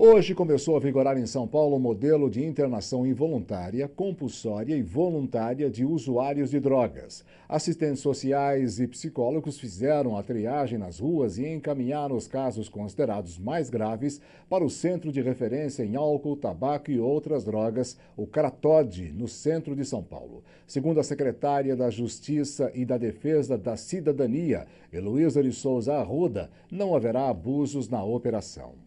Hoje começou a vigorar em São Paulo o modelo de internação involuntária, compulsória e voluntária de usuários de drogas. Assistentes sociais e psicólogos fizeram a triagem nas ruas e encaminharam os casos considerados mais graves para o Centro de Referência em Álcool, Tabaco e Outras Drogas, o Cratode, no centro de São Paulo. Segundo a secretária da Justiça e da Defesa da Cidadania, Heloísa de Souza Arruda, não haverá abusos na operação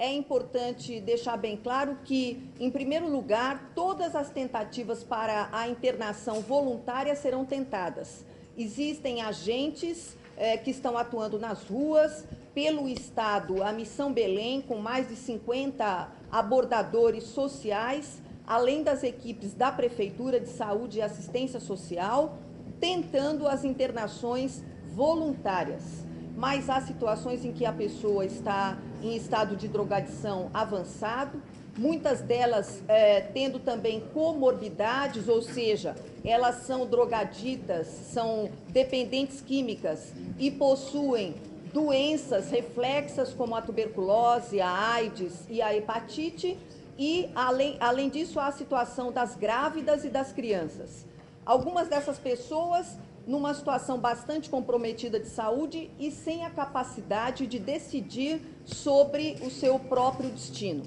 é importante deixar bem claro que, em primeiro lugar, todas as tentativas para a internação voluntária serão tentadas. Existem agentes eh, que estão atuando nas ruas, pelo Estado, a Missão Belém, com mais de 50 abordadores sociais, além das equipes da Prefeitura de Saúde e Assistência Social, tentando as internações voluntárias mas há situações em que a pessoa está em estado de drogadição avançado, muitas delas é, tendo também comorbidades, ou seja, elas são drogaditas, são dependentes químicas e possuem doenças reflexas como a tuberculose, a AIDS e a hepatite, e além, além disso há a situação das grávidas e das crianças. Algumas dessas pessoas numa situação bastante comprometida de saúde e sem a capacidade de decidir sobre o seu próprio destino.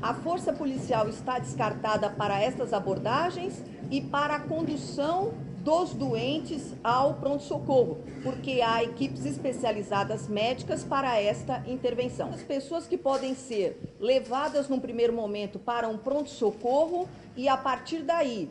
A força policial está descartada para estas abordagens e para a condução dos doentes ao pronto-socorro, porque há equipes especializadas médicas para esta intervenção. As pessoas que podem ser levadas num primeiro momento para um pronto-socorro e a partir daí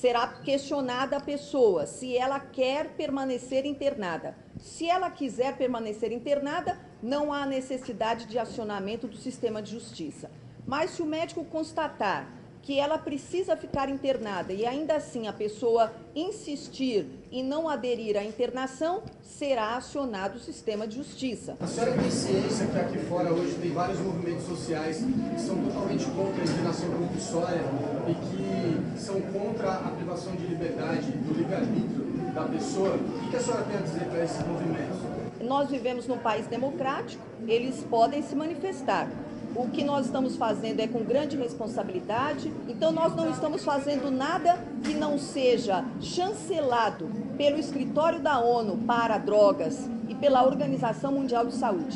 será questionada a pessoa se ela quer permanecer internada. Se ela quiser permanecer internada, não há necessidade de acionamento do sistema de justiça. Mas se o médico constatar que ela precisa ficar internada e ainda assim a pessoa insistir e não aderir à internação, será acionado o sistema de justiça. A senhora tem ciência que aqui fora hoje tem vários movimentos sociais que são totalmente contra a internação compulsória e que são contra a privação de liberdade, do livre-arbítrio da pessoa. O que a senhora tem a dizer para esses movimentos? Nós vivemos num país democrático, eles podem se manifestar. O que nós estamos fazendo é com grande responsabilidade, então nós não estamos fazendo nada que não seja chancelado pelo Escritório da ONU para Drogas e pela Organização Mundial de Saúde.